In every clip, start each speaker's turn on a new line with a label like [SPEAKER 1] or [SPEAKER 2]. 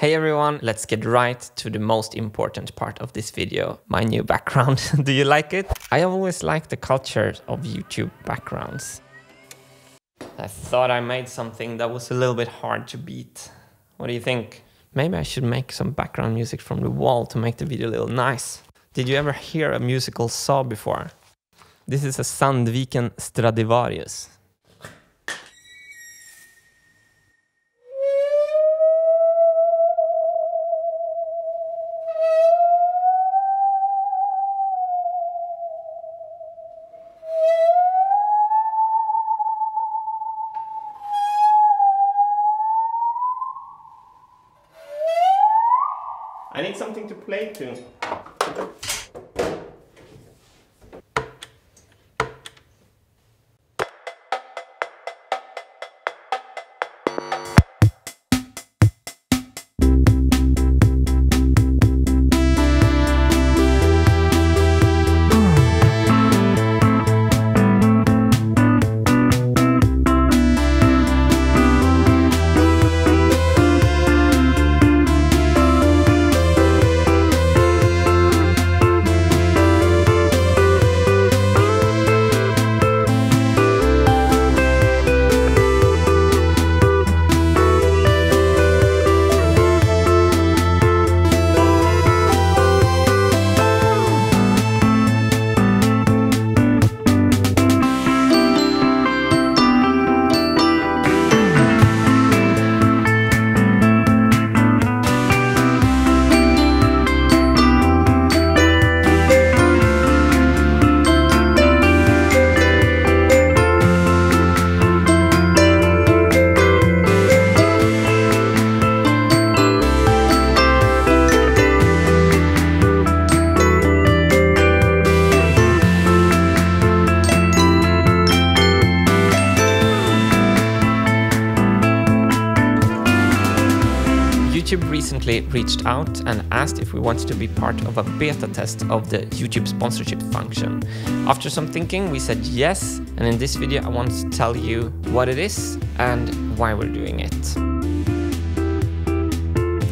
[SPEAKER 1] Hey everyone, let's get right to the most important part of this video, my new background. Do you like it? I always like the culture of YouTube backgrounds. I thought I made something that was a little bit hard to beat. What do you think? Maybe I should make some background music from the wall to make the video a little nice. Did you ever hear a musical saw before? This is a Sandviken Stradivarius. Something to play to. Reached out and asked if we wanted to be part of a beta test of the YouTube sponsorship function. After some thinking, we said yes, and in this video I want to tell you what it is and why we're doing it.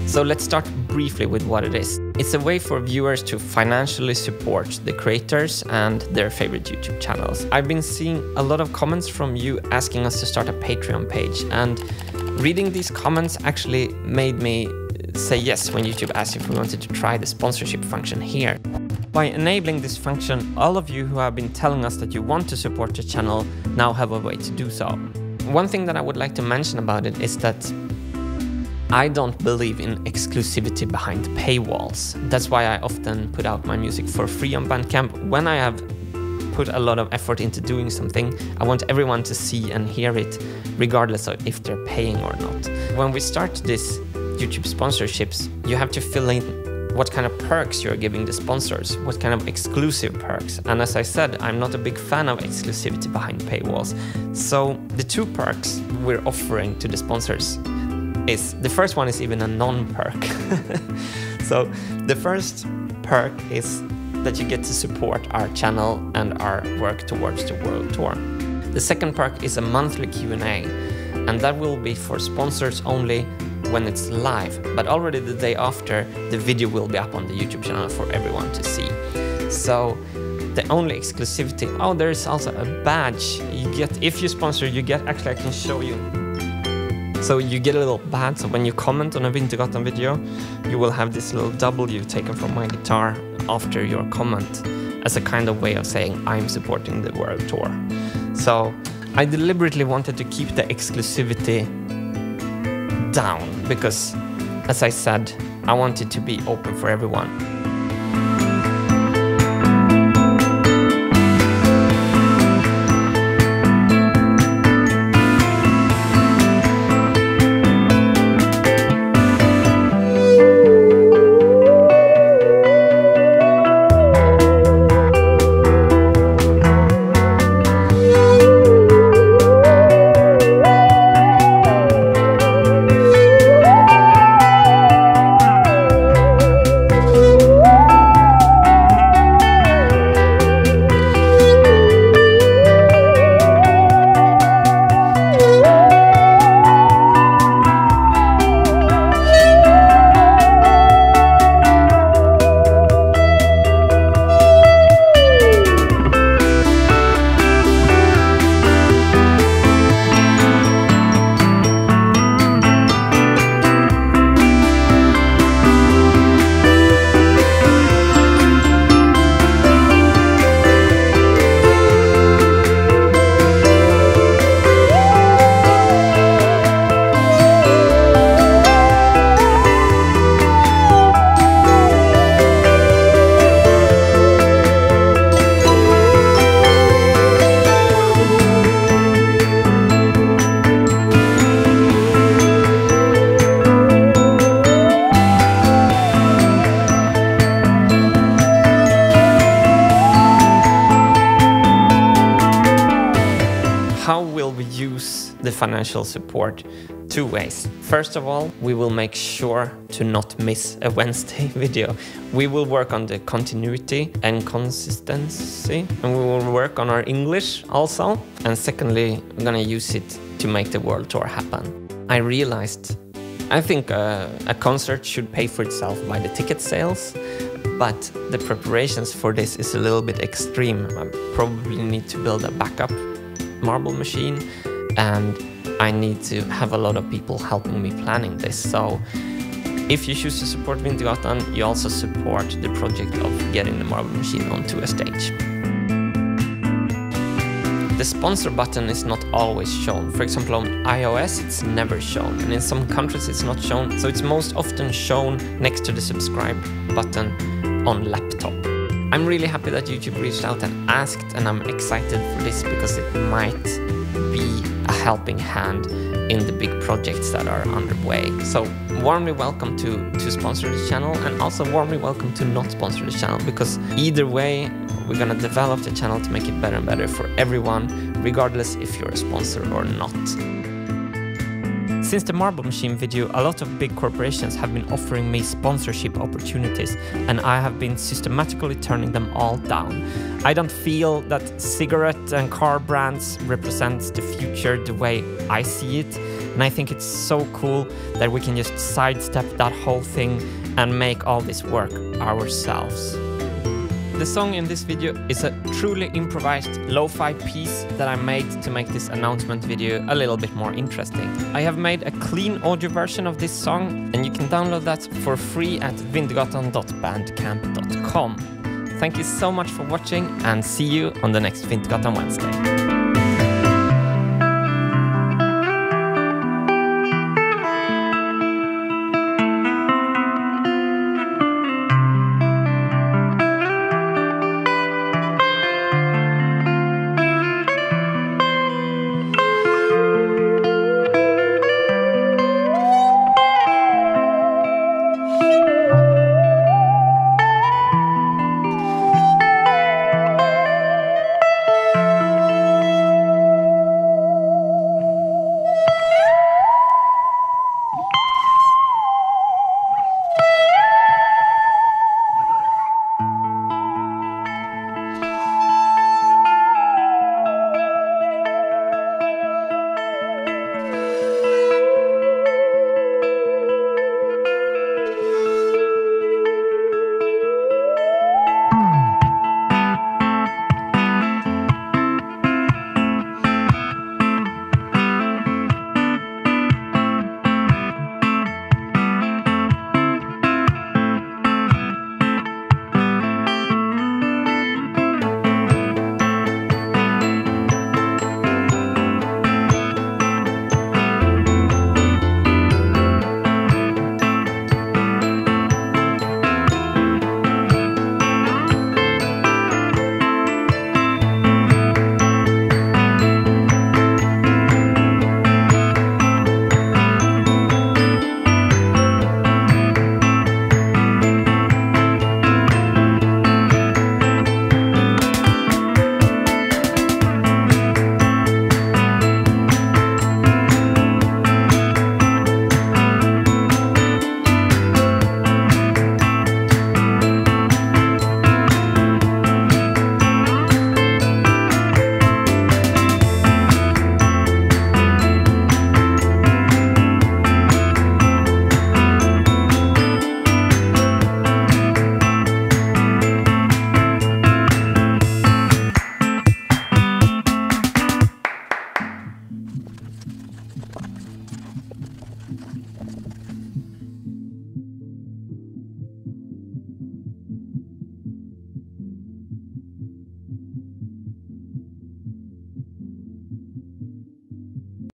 [SPEAKER 1] So let's start briefly with what it is. It's a way for viewers to financially support the creators and their favorite YouTube channels. I've been seeing a lot of comments from you asking us to start a Patreon page and Reading these comments actually made me say yes when YouTube asked if we wanted to try the sponsorship function here. By enabling this function, all of you who have been telling us that you want to support the channel now have a way to do so. One thing that I would like to mention about it is that I don't believe in exclusivity behind paywalls. That's why I often put out my music for free on Bandcamp when I have put a lot of effort into doing something, I want everyone to see and hear it, regardless of if they're paying or not. When we start this YouTube sponsorships, you have to fill in what kind of perks you're giving the sponsors, what kind of exclusive perks. And as I said, I'm not a big fan of exclusivity behind paywalls. So the two perks we're offering to the sponsors is the first one is even a non-perk. so the first perk is that you get to support our channel and our work towards the world tour. The second perk is a monthly Q&A, and that will be for sponsors only when it's live, but already the day after, the video will be up on the YouTube channel for everyone to see. So the only exclusivity, oh, there's also a badge you get, if you sponsor, you get, actually I can show you. So you get a little badge, so when you comment on a Wintergatan video, you will have this little W taken from my guitar after your comment as a kind of way of saying I'm supporting the world tour. So I deliberately wanted to keep the exclusivity down because, as I said, I wanted to be open for everyone. Financial support two ways. First of all, we will make sure to not miss a Wednesday video. We will work on the continuity and consistency, and we will work on our English also. And secondly, we're gonna use it to make the world tour happen. I realized I think uh, a concert should pay for itself by the ticket sales, but the preparations for this is a little bit extreme. I probably need to build a backup marble machine and I need to have a lot of people helping me planning this. So if you choose to support Wintergatan, you also support the project of getting the marble machine onto a stage. The sponsor button is not always shown. For example, on iOS, it's never shown, and in some countries, it's not shown. So it's most often shown next to the subscribe button on laptop. I'm really happy that YouTube reached out and asked, and I'm excited for this because it might be a helping hand in the big projects that are underway. So warmly welcome to, to sponsor the channel and also warmly welcome to not sponsor the channel because either way, we're gonna develop the channel to make it better and better for everyone, regardless if you're a sponsor or not. Since the Marble Machine video, a lot of big corporations have been offering me sponsorship opportunities, and I have been systematically turning them all down. I don't feel that cigarette and car brands represent the future the way I see it, and I think it's so cool that we can just sidestep that whole thing and make all this work ourselves. The song in this video is a truly improvised lo-fi piece that I made to make this announcement video a little bit more interesting. I have made a clean audio version of this song and you can download that for free at vintergatan.bandcamp.com. Thank you so much for watching and see you on the next Wintergatan Wednesday. Mm.